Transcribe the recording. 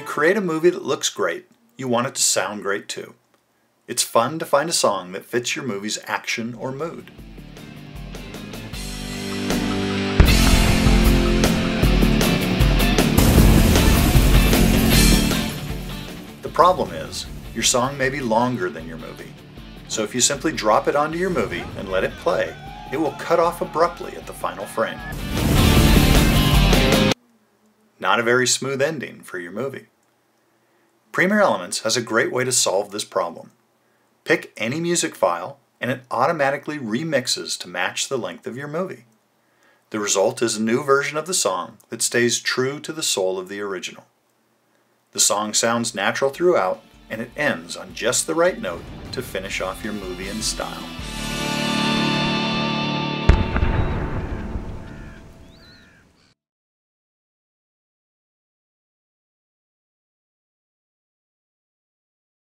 create a movie that looks great, you want it to sound great too. It's fun to find a song that fits your movie's action or mood. The problem is, your song may be longer than your movie. So if you simply drop it onto your movie and let it play, it will cut off abruptly at the final frame. Not a very smooth ending for your movie. Premiere Elements has a great way to solve this problem. Pick any music file and it automatically remixes to match the length of your movie. The result is a new version of the song that stays true to the soul of the original. The song sounds natural throughout and it ends on just the right note to finish off your movie in style.